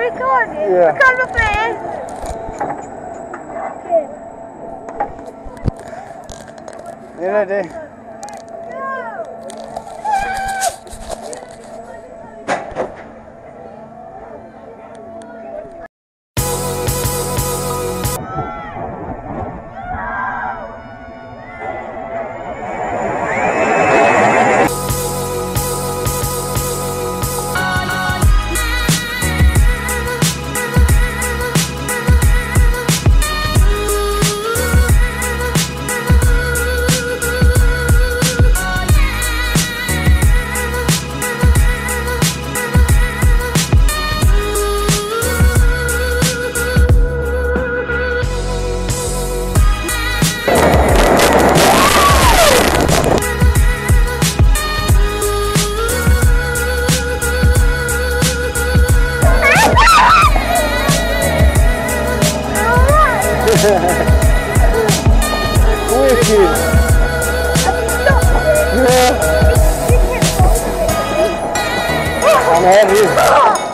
recording. Yeah. Record my face. Okay. You ready? Wicked. Yeah. I'm heavy.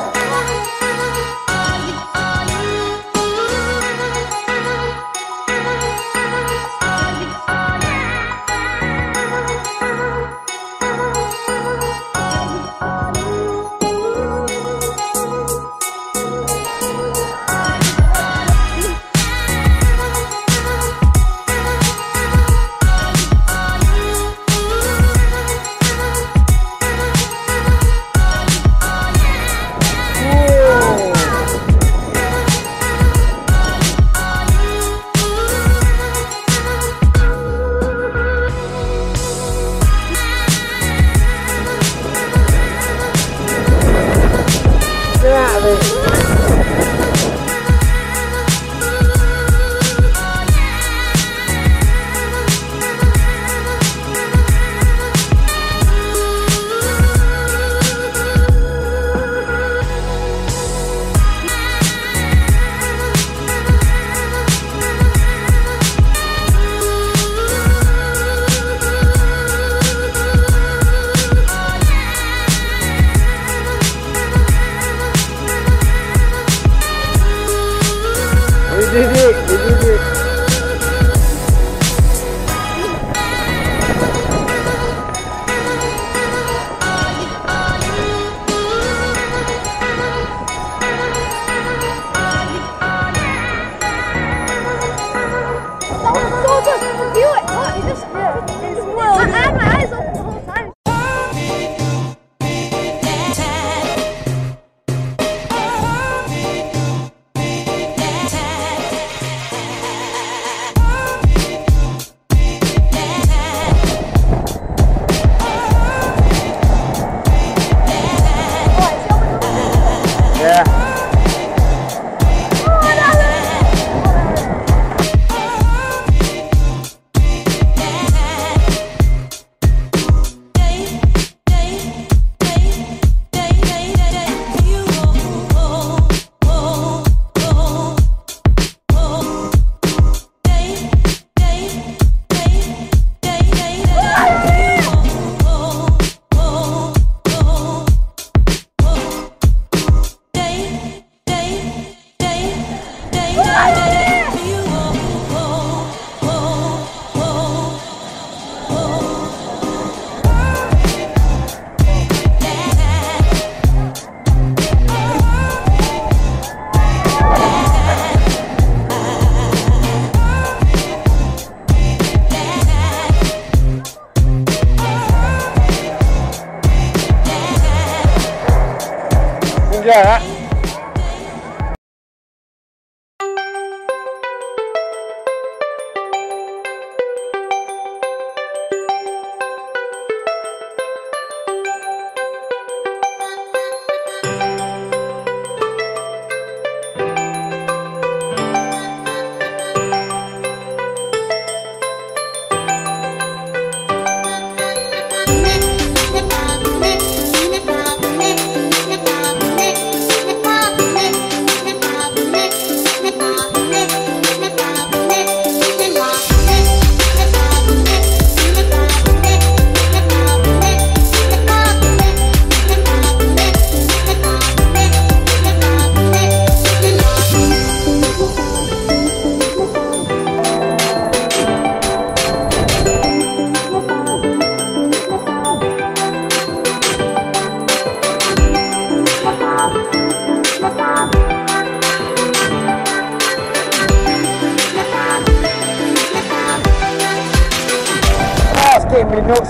对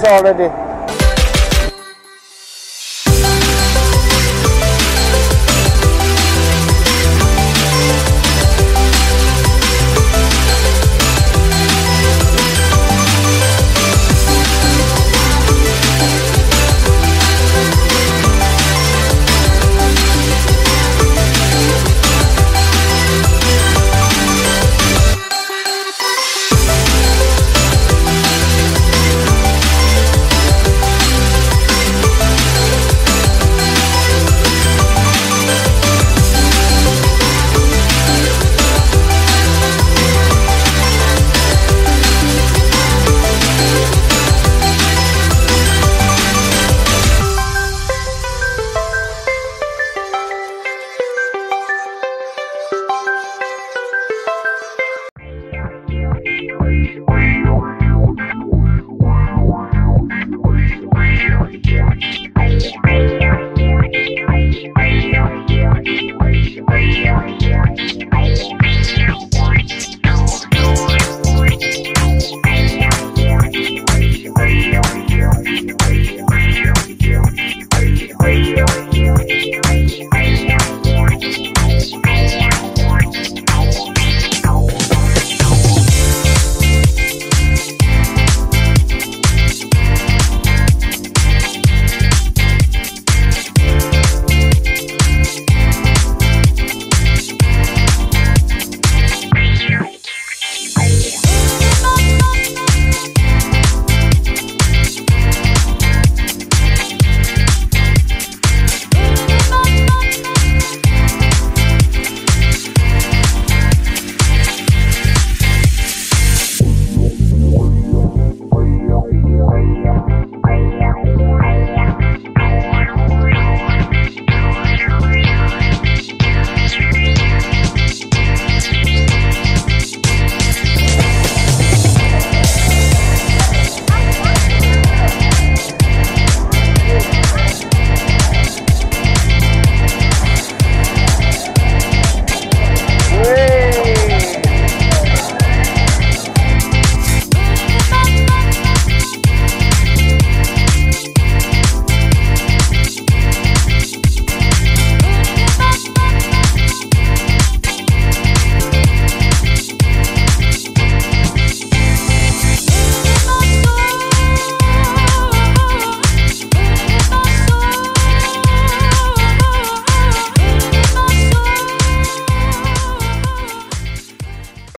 already.